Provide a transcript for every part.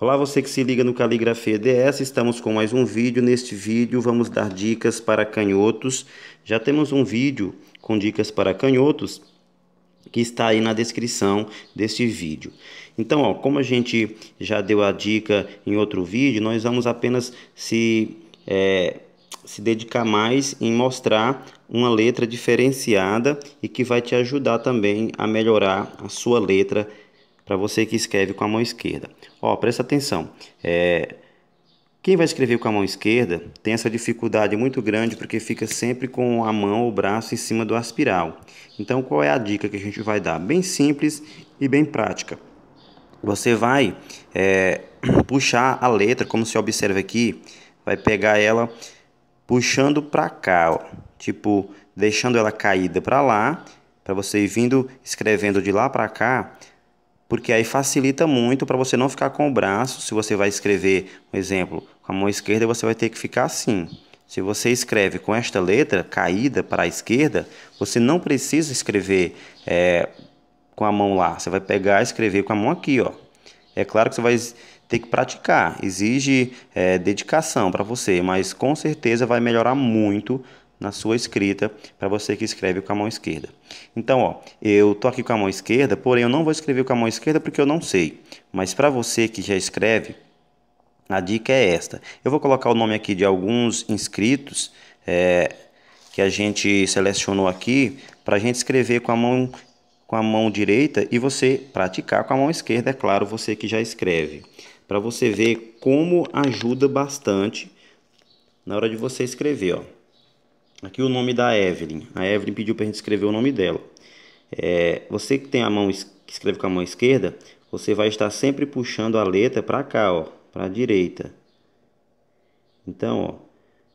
Olá, você que se liga no Caligrafia DS, estamos com mais um vídeo. Neste vídeo vamos dar dicas para canhotos. Já temos um vídeo com dicas para canhotos que está aí na descrição deste vídeo. Então, ó, como a gente já deu a dica em outro vídeo, nós vamos apenas se, é, se dedicar mais em mostrar uma letra diferenciada e que vai te ajudar também a melhorar a sua letra para você que escreve com a mão esquerda. Ó, presta atenção. É, quem vai escrever com a mão esquerda tem essa dificuldade muito grande porque fica sempre com a mão ou o braço em cima do aspiral. Então, qual é a dica que a gente vai dar? Bem simples e bem prática. Você vai é, puxar a letra, como se observa aqui, vai pegar ela puxando para cá, ó, tipo deixando ela caída para lá, para você ir vindo escrevendo de lá para cá porque aí facilita muito para você não ficar com o braço. Se você vai escrever, um exemplo, com a mão esquerda, você vai ter que ficar assim. Se você escreve com esta letra caída para a esquerda, você não precisa escrever é, com a mão lá. Você vai pegar e escrever com a mão aqui, ó. É claro que você vai ter que praticar, exige é, dedicação para você, mas com certeza vai melhorar muito na sua escrita para você que escreve com a mão esquerda. Então, ó, eu tô aqui com a mão esquerda, porém eu não vou escrever com a mão esquerda porque eu não sei. Mas para você que já escreve, a dica é esta. Eu vou colocar o nome aqui de alguns inscritos é, que a gente selecionou aqui para a gente escrever com a mão com a mão direita e você praticar com a mão esquerda, é claro, você que já escreve. Para você ver como ajuda bastante na hora de você escrever, ó. Aqui o nome da Evelyn. A Evelyn pediu para a gente escrever o nome dela. É, você que tem a mão que escreve com a mão esquerda, você vai estar sempre puxando a letra para cá, ó, para a direita. Então, ó,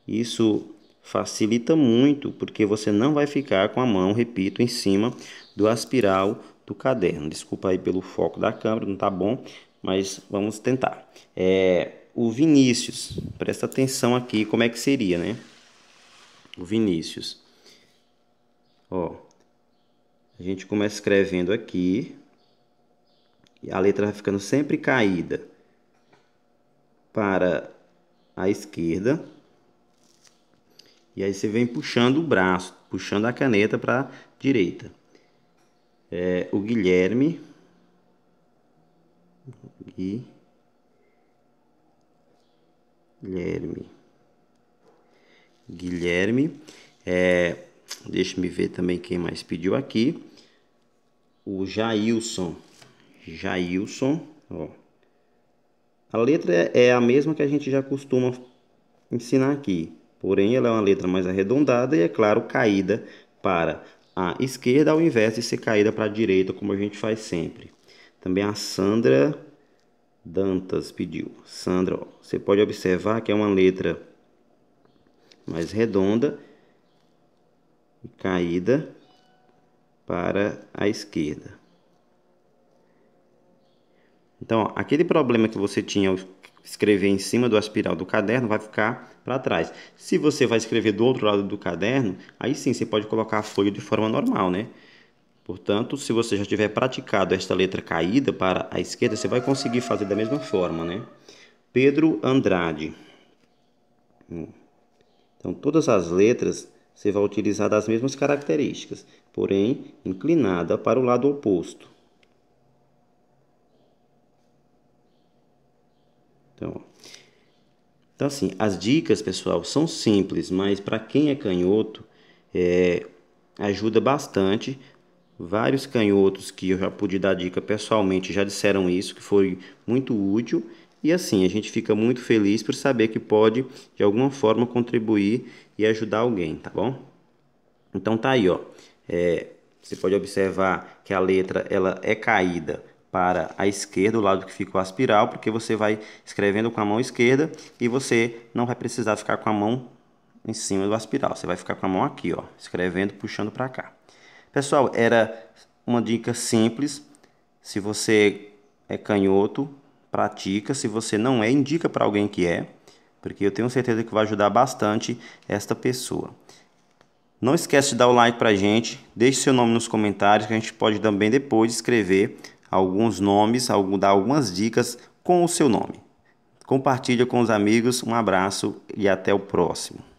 isso facilita muito, porque você não vai ficar com a mão, repito, em cima do aspiral do caderno. Desculpa aí pelo foco da câmera, não tá bom, mas vamos tentar. É, o Vinícius, presta atenção aqui como é que seria, né? O Vinícius. Ó, a gente começa escrevendo aqui, e a letra vai ficando sempre caída para a esquerda. E aí você vem puxando o braço, puxando a caneta para a direita. É, o Guilherme. Guilherme. Guilherme. É, Deixa-me ver também quem mais pediu aqui. O Jailson. Jailson. Ó. A letra é a mesma que a gente já costuma ensinar aqui. Porém, ela é uma letra mais arredondada e, é claro, caída para a esquerda ao invés de ser caída para a direita, como a gente faz sempre. Também a Sandra Dantas pediu. Sandra, ó, você pode observar que é uma letra mais redonda e caída para a esquerda. Então, ó, aquele problema que você tinha ao escrever em cima do aspiral do caderno vai ficar para trás. Se você vai escrever do outro lado do caderno, aí sim você pode colocar a folha de forma normal, né? Portanto, se você já tiver praticado esta letra caída para a esquerda, você vai conseguir fazer da mesma forma, né? Pedro Andrade. Então, todas as letras você vai utilizar das mesmas características, porém inclinada para o lado oposto. Então, então assim, as dicas, pessoal, são simples, mas para quem é canhoto, é, ajuda bastante. Vários canhotos que eu já pude dar dica pessoalmente já disseram isso, que foi muito útil. E assim, a gente fica muito feliz por saber que pode, de alguma forma, contribuir e ajudar alguém, tá bom? Então tá aí, ó. É, você pode observar que a letra ela é caída para a esquerda, o lado que fica o aspiral, porque você vai escrevendo com a mão esquerda e você não vai precisar ficar com a mão em cima do aspiral. Você vai ficar com a mão aqui, ó, escrevendo, puxando para cá. Pessoal, era uma dica simples. Se você é canhoto, pratica. Se você não é, indica para alguém que é, porque eu tenho certeza que vai ajudar bastante esta pessoa. Não esquece de dar o like para a gente, deixe seu nome nos comentários, que a gente pode também depois escrever alguns nomes, dar algumas dicas com o seu nome. Compartilha com os amigos. Um abraço e até o próximo.